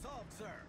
Solved, sir.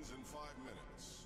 Begins in five minutes.